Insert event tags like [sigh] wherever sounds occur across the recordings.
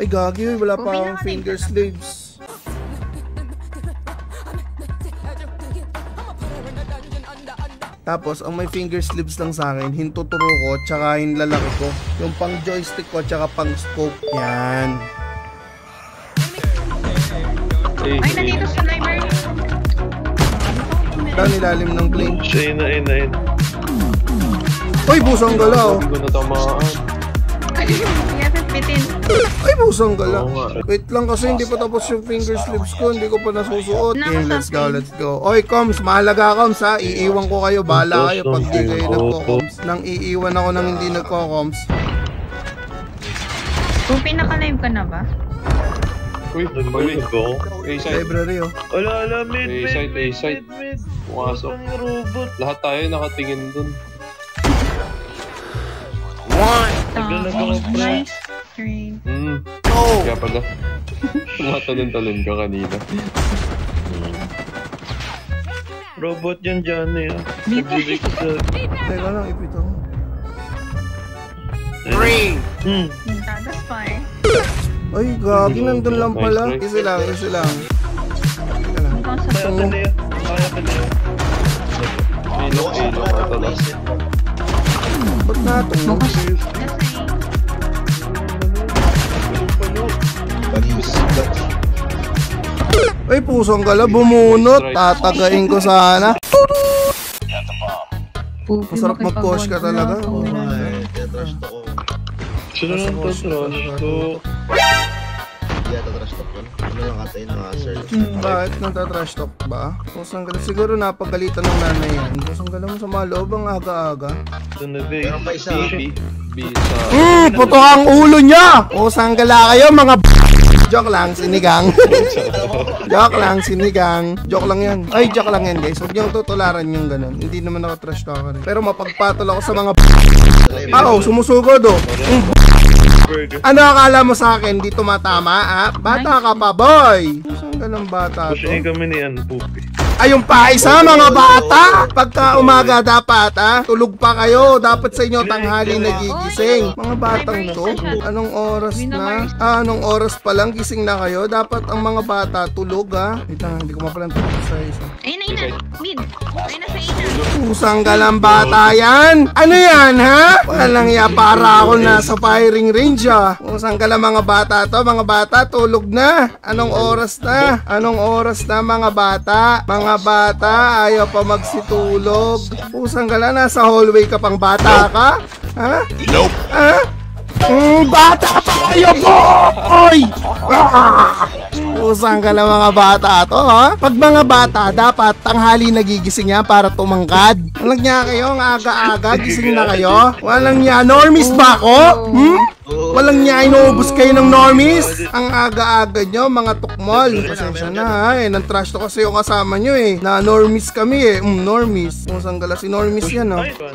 Ay, gagi, wala pa akong finger sleeves. Tapos, ang may finger sleeves lang sa akin, hintuturo ko, tsaka yung lalaki ko. Yung pang joystick ko, tsaka pang scope. Yan. Ay, nandito sa library. Down ilalim ng plane. Siya yun na yun na yun. Uy, busang galaw. Hindi ko natamaan. You haven't bitten. Ay, busang galaw. Oo nga. Wait lang kasi hindi pa tapos yung finger sleeves ko. Hindi ko pa nasusuot. Okay, let's go, let's go. Oy, Coms, mahalaga Coms ha. Iiwan ko kayo. Bahala kayo pag di kayo nagko-Coms. Nang iiwan ako nang hindi nagko-Coms. Kung pinaka-live ka na ba? Uy, nagbalig ko. A-side. Library oh. Wala, wala, mid, mid, A-side, mid, A-side. mid, mid. Ano Pumasok. Lahat tayo nakatingin dun. Naglalag ako, pre. Nice. Train. Hmm. Oh! Kaya pala. [laughs] Tumatalon-talon ka kanina. Robot yan dyan eh. Dito. Nagzizigzag. Teka lang, ipito ko. Hmm. That's fine. Ay, gagi, nandun lang pala. Isa lang, isa lang. Teka lang. Sa Kaya ka na yan. Kaya ka na yan. Ilok, ilok ka tala. Ba't natong? Kasi, Ay, pusong gala, bumunot. Tatagain ko sana. Masarap mag-push ka talaga. to ko. Sino nang tatrash to? Hindi ata trash talk yun. Ano lang katayin mga sir. Bakit nagtatrash talk ba? Pusong gala, siguro napagalitan ng nanay yan. Pusong gala mo sa mga loob ang aga-aga. Ito na ba eh. Meron pa isa. B, B sa... Hmm, puto ang ulo niya! Pusang gala kayo, mga b****. Joke lang, sinigang. [laughs] joke lang, sinigang. Joke lang yan. Ay, joke lang yan, guys. Huwag niyong tutularan yung ganun. Hindi naman ako trash talker. eh. Pero mapagpatol ako sa mga b****. Ah, oh, sumusugod, oh. Mm, Burger. Ano akala mo sa akin? Di tumatama, ah? Bata ka pa, boy! Saan ka ng bata to? Pushin kami ni yan, pupi. Ayun pa isa mga bata. Pagka umaga dapat ah, tulog pa kayo. Dapat sa inyo tanghali nagigising. Mga batang to, anong oras na? Ah, anong oras pa lang gising na kayo? Dapat ang mga bata tulog ah. Wait lang, hindi ko mapalang tulog sa isa. Ayun na, ayun na. Mid. Ayun na sa ina. Pusang galang bata yan. Ano yan ha? Walang ya para ako nasa firing range ah. Pusang galang mga bata to. Mga bata tulog na. Anong oras na? Anong oras na mga bata? Mga bata ayaw pa magsitulog. Pusang galang nasa hallway ka pang bata ka? Ha? Nope. Ha? Mm, bata pa kayo po! Oy! Ah! Usang ka lang mga bata to, ha? Pag mga bata, dapat tanghali nagigising yan para tumangkad. Walang niya kayo, ang aga-aga, gising na kayo. Walang niya, normies ba ako? Hmm? Walang niya, inuubos kayo ng normies? Ang aga-aga nyo, mga tukmol. Pasensya na, ha? Eh, nang trash to kasi yung kasama nyo, eh. Na normies kami, eh. Mm, normies. Usang gala si normies yan, oh. Nope.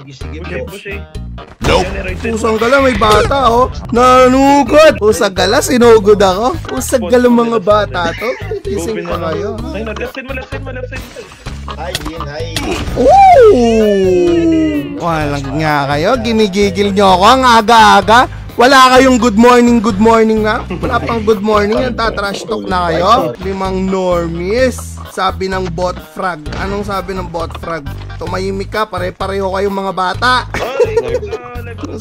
Pusang gala, may bata, oh. Nanugod. Pusang gala, sinugod ako. Pusang gala mga bata to. Gising pa kayo. Ay, na, left side mo, left side mo, left side mo. Hi, Jin. Hi. Ooh! Walang nga kayo, ginigigil nyo ako ang aga-aga. Wala kayong good morning, good morning nga. Wala pang good morning, yan tatrash talk na kayo. Limang normies. Sabi ng bot frag. Anong sabi ng bot frag? Tumahimik ka, pare-pareho kayong mga bata.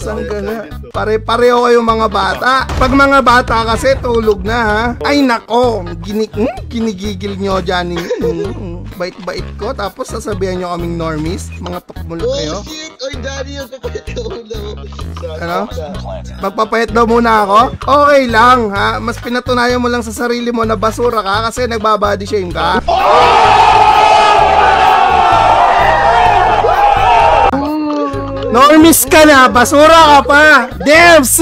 Saan ka na? Pare-pareho kayong mga bata. Pag mga bata kasi tulog na ha. Ay nako, gini hmm, ginigigil nyo dyan. Hmm, bait-bait ko. Tapos sasabihan nyo kaming normies. Mga tukmul kayo. Oh. Oy, daddy, yung kapatid ko ulo. Ano? Magpapayat daw muna ako? Okay lang ha. Mas pinatunayan mo lang sa sarili mo na basura ka kasi nagbabody shame ka. Normies ka na, basura ka pa. Devs!